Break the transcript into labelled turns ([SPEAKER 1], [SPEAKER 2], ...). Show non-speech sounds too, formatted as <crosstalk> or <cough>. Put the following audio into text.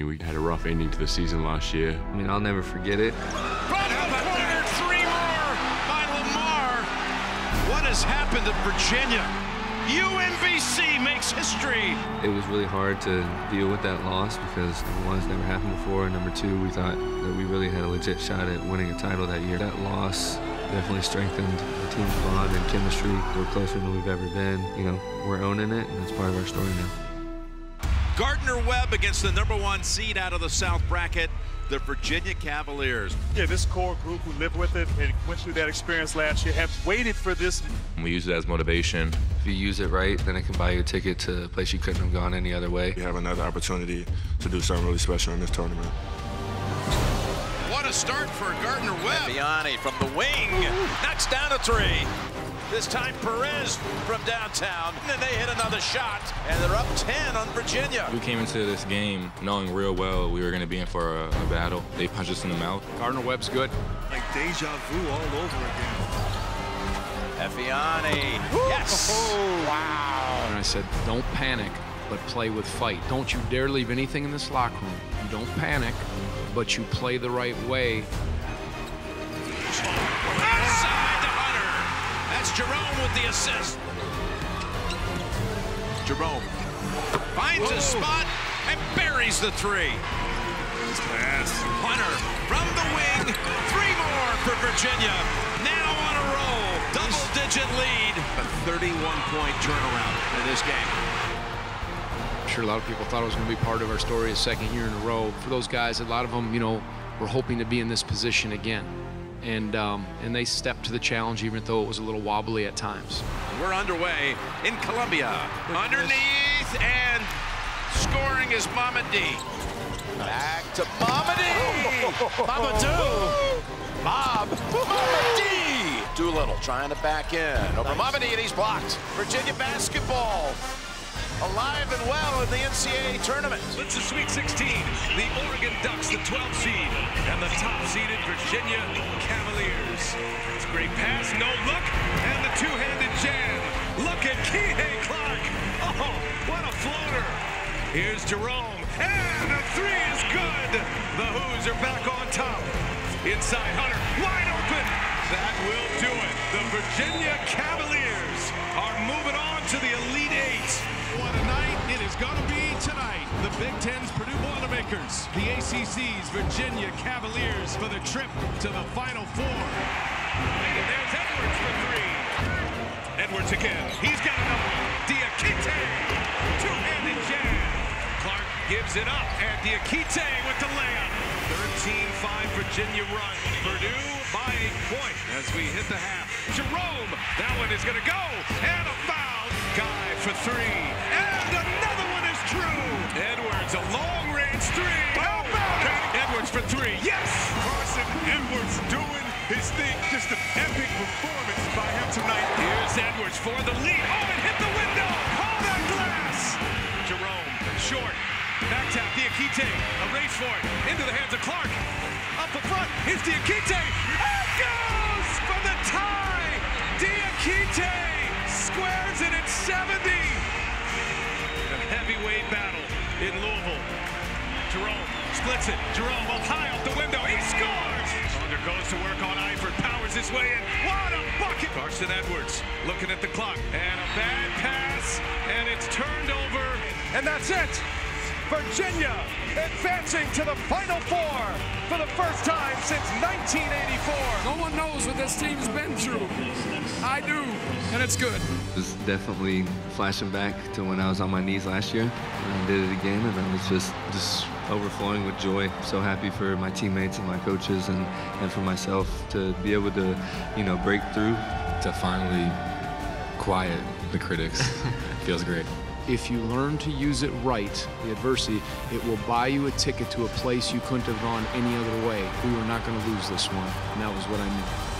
[SPEAKER 1] We had a rough ending to the season last year.
[SPEAKER 2] I mean, I'll never forget it.
[SPEAKER 3] Front of the corner, three more by Lamar. What has happened to Virginia? UMBC makes history.
[SPEAKER 2] It was really hard to deal with that loss because number one, it's never happened before, and number two, we thought that we really had a legit shot at winning a title that year. That loss definitely strengthened the team's bond and chemistry. We're closer than we've ever been. You know, we're owning it, and it's part of our story now.
[SPEAKER 3] Gardner Webb against the number one seed out of the South bracket, the Virginia Cavaliers.
[SPEAKER 4] Yeah, this core group who lived with it and went through that experience last year have waited for this.
[SPEAKER 5] We use it as motivation.
[SPEAKER 2] If you use it right, then it can buy you a ticket to a place you couldn't have gone any other way.
[SPEAKER 6] We have another opportunity to do something really special in this tournament.
[SPEAKER 3] What a start for Gardner Webb.
[SPEAKER 7] Biani from the wing knocks down a three. This time Perez from downtown, and they hit another shot, and they're up 10 on Virginia.
[SPEAKER 5] We came into this game knowing real well we were going to be in for a, a, battle. They punched us in the mouth.
[SPEAKER 8] Gardner Webb's good.
[SPEAKER 4] Like deja vu all over again.
[SPEAKER 7] Efianayi, yes!
[SPEAKER 8] Oh, wow. And I said, don't panic, but play with fight. Don't you dare leave anything in this locker room. You don't panic, but you play the right way. Ah!
[SPEAKER 3] Jerome with the assist. Jerome finds Whoa. a spot and buries the three.
[SPEAKER 4] Nice pass.
[SPEAKER 3] Hunter from the wing. Three more for Virginia. Now on a roll. Double-digit lead. A 31-point turnaround in this game.
[SPEAKER 8] I'm sure a lot of people thought it was going to be part of our story a second year in a row. For those guys, a lot of them, you know, were hoping to be in this position again and um, and they stepped to the challenge even though it was a little wobbly at times.
[SPEAKER 3] We're underway in Columbia. Underneath and scoring is Mamadi.
[SPEAKER 7] Back to Mamadi. <laughs> Mamadou. Bob Mamadi. Doolittle trying to back in. Over Mamadi and he's blocked. Virginia basketball alive and well in the NCAA tournament.
[SPEAKER 3] It's the Sweet 16. The Oregon Ducks, the 12th seed, and the top-seeded Virginia Cavaliers. It's a great pass, no look, and the two-handed jam. Look at Kihei Clark. Oh, what a floater. Here's Jerome, and the three is good. The Hoos are back on top. Inside Hunter, wide open. That will do it. The Virginia Cavaliers are moving on to the Elite Eight. What a night it is going to be tonight. The Big Ten's Purdue Boilermakers, the ACC's Virginia Cavaliers for the trip to the Final Four. And there's Edwards for three. Edwards again. He's got another one. Diakite. Two-handed jam. Clark gives it up. And Diakite with the layup. 13-5 Virginia run. Purdue by a point as we hit the half. Jerome. That one is going to go. And a foul. Guy for three. And another one is true. Edwards, a long-range three. How about it? Edwards for three. Yes!
[SPEAKER 4] Carson Edwards doing his thing. Just an epic performance by him tonight.
[SPEAKER 3] Here's Edwards for the lead. Oh, it hit the window. Oh, that glass. Jerome, short. Tap, Diakite. A race for it. Into the hands of Clark. Up the front. Here's Diakite. It goes for the tie. Diakite squares it at 70. A heavyweight battle in Louisville. Jerome splits it. Jerome up high off the window. He scores. Longer goes to work on Eifert. Powers his way in. What a bucket. Carson Edwards looking at the clock. And a bad pass. And it's turned over. And that's it. Virginia advancing to the Final Four for the first time since 1984.
[SPEAKER 9] No one knows what this team's been through. I do, and it's good.
[SPEAKER 2] It's definitely flashing back to when I was on my knees last year. And I did it again, and I was just just overflowing with joy. So happy for my teammates and my coaches, and and for myself to be able to, you know, break through.
[SPEAKER 5] To finally quiet the critics <laughs> feels great.
[SPEAKER 8] If you learn to use it right, the adversity, it will buy you a ticket to a place you couldn't have gone any other way. We were not going to lose this one, and that was what I knew.